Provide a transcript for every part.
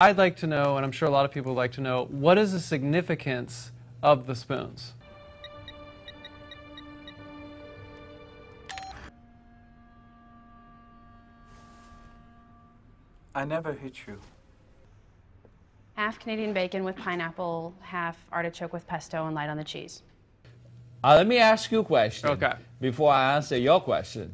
I'd like to know, and I'm sure a lot of people would like to know, what is the significance of the spoons? I never hit you. Half Canadian bacon with pineapple, half artichoke with pesto and light on the cheese. Uh, let me ask you a question. Okay. Before I answer your question.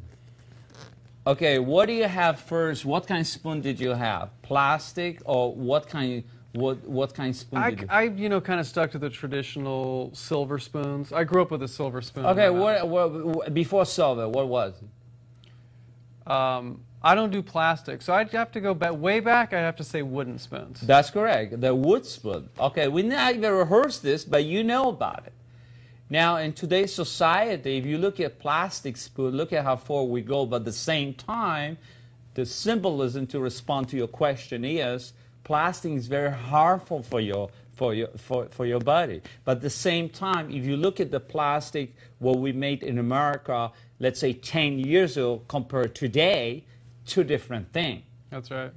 Okay, what do you have first? What kind of spoon did you have? Plastic or what kind? What what kind of spoon I, did you? I, you know, kind of stuck to the traditional silver spoons. I grew up with a silver spoon. okay, what, what, before silver? What was it? Um, I don't do plastic, so I'd have to go back, way back. I'd have to say wooden spoons. That's correct. The wood spoon. Okay, we not even rehearsed this, but you know about it. Now, in today's society, if you look at plastic spoon, look at how far we go. But at the same time, the symbolism to respond to your question is plastic is very harmful for your for your for, for your body. But at the same time, if you look at the plastic what we made in America, let's say 10 years ago compared to today, two different things. That's right.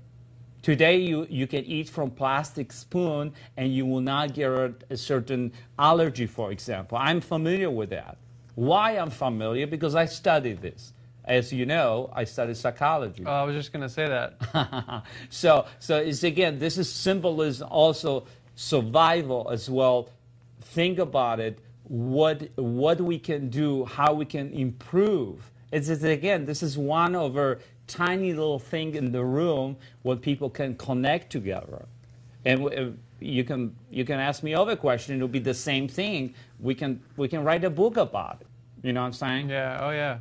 Today, you, you can eat from plastic spoon and you will not get a, certain allergy, for example. I'm familiar with that. Why I'm familiar? Because I studied this. As you know, I studied psychology. Oh, I was just going to say that. so, so it's again, this is symbolism, also survival as well. Think about it. What what we can do, how we can improve. It's, it's again, this is one of our tiny little thing in the room where people can connect together. And uh, you can you can ask me other question. It'll be the same thing. We can we can write a book about it. You know what I'm saying? yeah. Oh, yeah.